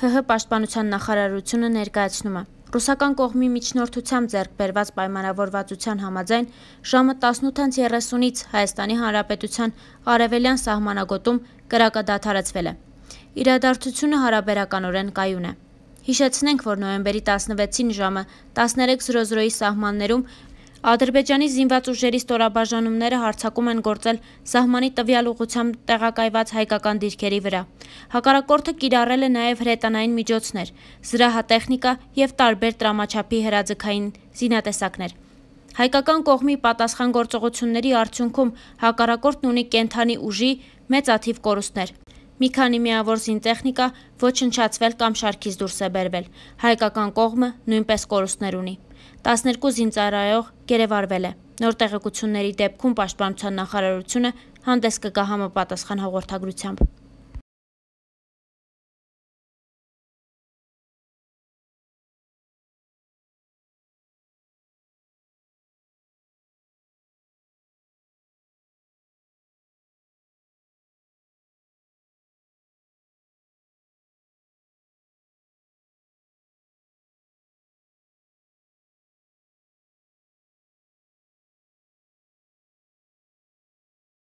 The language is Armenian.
ՀՀ պաշտպանության նախարարությունը ներկայացնում է։ Ռուսական կողմի միջնորդությամբ ձեռք բերված պայմանավորվածության համաձայն ժամը 18:30-ից Հայաստանի Հանրապետության արևելյան սահմանագոտում կրակը դադարեցվել է։ Իրադարձությունը հարաբերականորեն կայուն է։ Հիշեցնենք, որ նոյեմբերի 16-ին ժամը 13:00-ի սահմաններում Ադրբեջանի զինված ուժերի ստորաբաժանումները հարձակում են գործել սահմանի տվյալ ուղությամբ տեղակայված հայկական դիրքերի վրա։ Հակառակորդը կիրառել է նաև հրետանային միջոցներ, զրահատեխնիկա եւ տարբեր տրամաչափի հրաձգային զինատեսակներ։ Հայկական կողմի պատասխան գործողությունների արդյունքում հակառակորդն ունի կենթանի ուժի մեծ աթիվ կորուստներ։ Մի քանի միավոր զինտեխնիկա ոչնչացվել կամ շարքից դուրս է բերվել։ Հայկական կողմը նույնպես կորուստներ ունի։ 12 զինծառայող գերեվարվել է։ Նոր տեղեկությունների դեպքում Պաշտպանության նախարարությունը հանդես կգա համապատասխան հաղորդագրությամբ։